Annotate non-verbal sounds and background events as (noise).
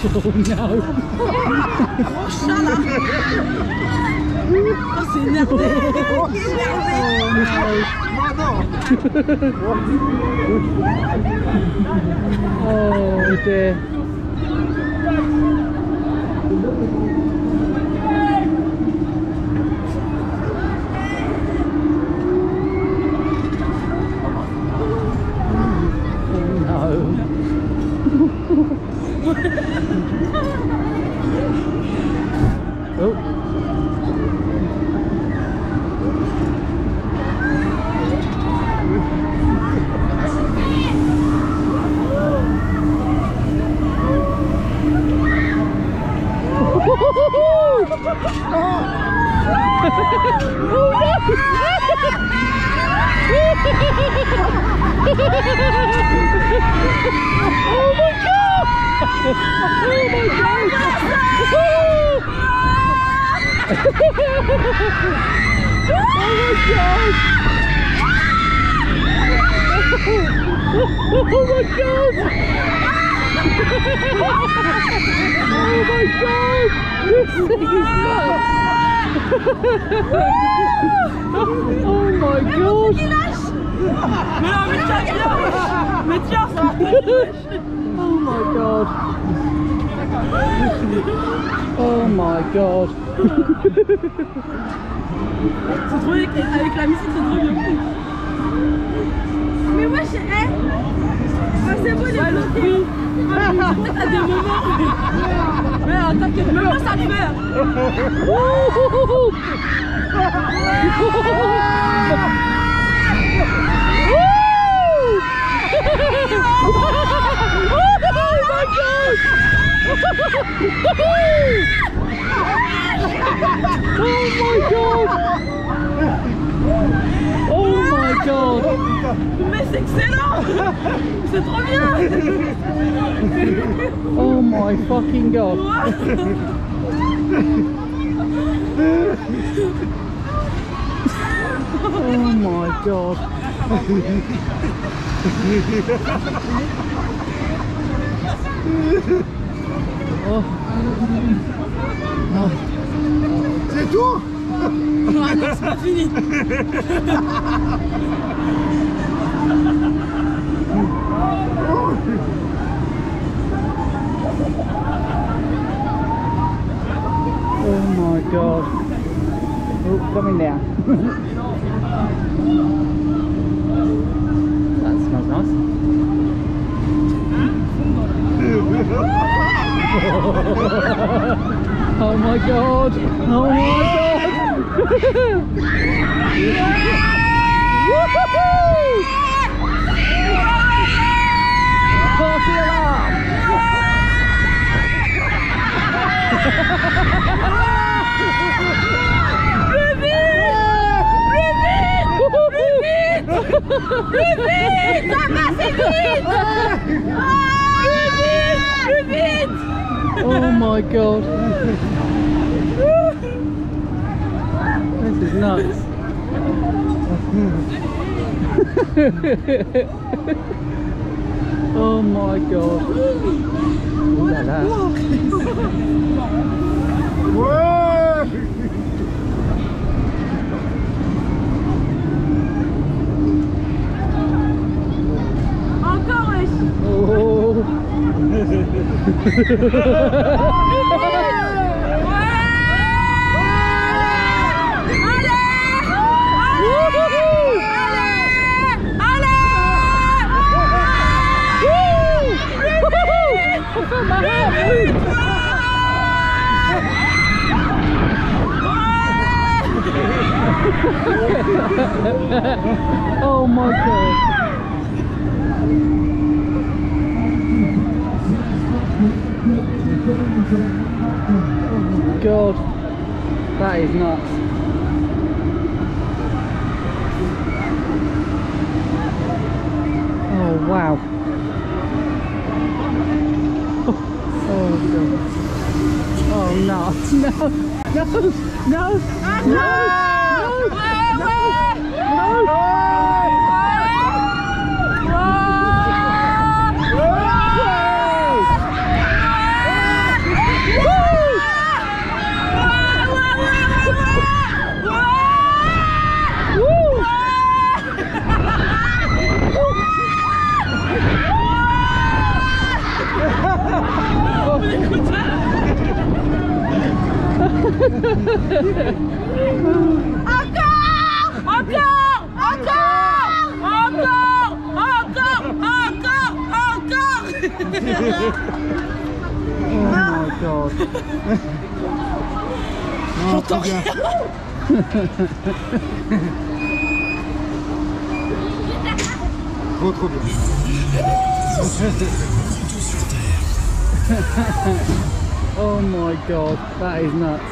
Oh no! Tôn Ngao. Oh my god! (laughs) Oh my god! (laughs) Oh my god! This thing is nuts! Oh my god! Tiens, ça va Oh my god! Oh my god! C'est trop avec la musique, c'est trop bien. Peut-être à des euh, t'inquiète, même ça le. Oh my god! Mais c'est excellent C'est trop bien Oh my fucking god! Oh my god! Oh. Oh. C'est tout Ah non, c'est pas fini that smells nice. (laughs) oh my god. Oh my god. Woohoo! Party alarm! (laughs) Ça va, Ah Plus vite Oh my god. This is nuts. oh my god. Look at that. Ouais Ha ha ha ha! That is nuts. Oh wow. Oh. Oh (laughs) no. No. No. Ah, no. No. encore Encore Encore Encore Encore Encore Encore Oh my god Trop Oh my god, that is nuts.